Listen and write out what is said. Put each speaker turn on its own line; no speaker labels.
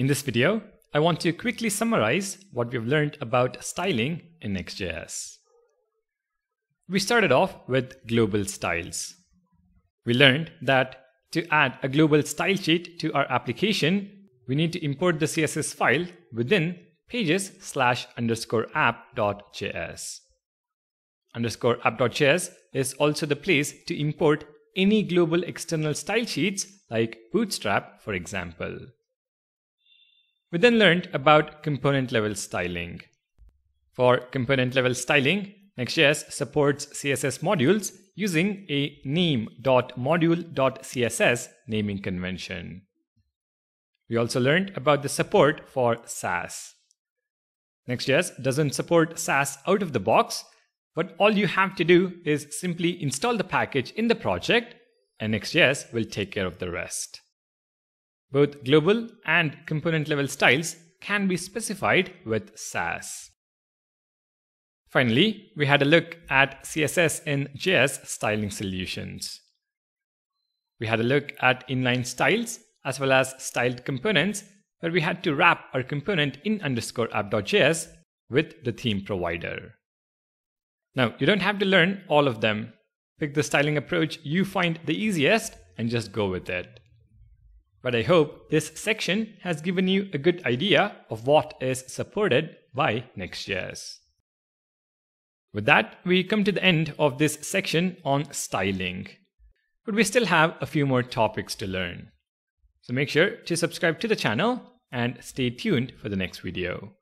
In this video, I want to quickly summarize what we've learned about styling in Next.js. We started off with global styles. We learned that to add a global style sheet to our application, we need to import the CSS file within pages slash underscore app.js. Underscore app.js is also the place to import any global external style sheets like Bootstrap, for example. We then learned about component level styling. For component level styling, Next.js supports CSS modules using a name.module.css naming convention. We also learned about the support for Sass. Next.js doesn't support Sass out of the box, but all you have to do is simply install the package in the project and Next.js will take care of the rest. Both global and component level styles can be specified with Sass. Finally, we had a look at CSS in JS styling solutions. We had a look at inline styles as well as styled components where we had to wrap our component in underscore app.js with the theme provider. Now, you don't have to learn all of them. Pick the styling approach you find the easiest and just go with it. But I hope this section has given you a good idea of what is supported by Next.js. With that, we come to the end of this section on styling. But we still have a few more topics to learn. So make sure to subscribe to the channel and stay tuned for the next video.